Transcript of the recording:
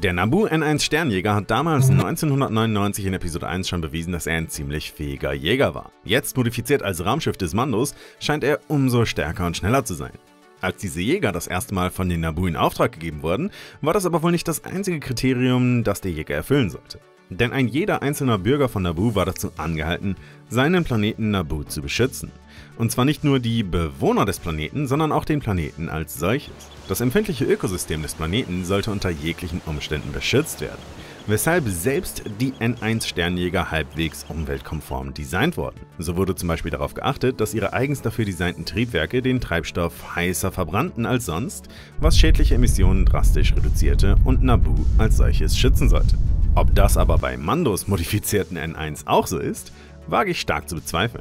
Der Nabu N1 Sternjäger hat damals 1999 in Episode 1 schon bewiesen, dass er ein ziemlich fähiger Jäger war. Jetzt modifiziert als Raumschiff des Mandos, scheint er umso stärker und schneller zu sein. Als diese Jäger das erste Mal von den Nabu in Auftrag gegeben wurden, war das aber wohl nicht das einzige Kriterium, das der Jäger erfüllen sollte. Denn ein jeder einzelne Bürger von Nabu war dazu angehalten, seinen Planeten Nabu zu beschützen. Und zwar nicht nur die Bewohner des Planeten, sondern auch den Planeten als solches. Das empfindliche Ökosystem des Planeten sollte unter jeglichen Umständen beschützt werden, weshalb selbst die N1 Sternjäger halbwegs umweltkonform designt wurden. So wurde zum Beispiel darauf geachtet, dass ihre eigens dafür designten Triebwerke den Treibstoff heißer verbrannten als sonst, was schädliche Emissionen drastisch reduzierte und Naboo als solches schützen sollte. Ob das aber bei Mandos modifizierten N1 auch so ist, wage ich stark zu bezweifeln.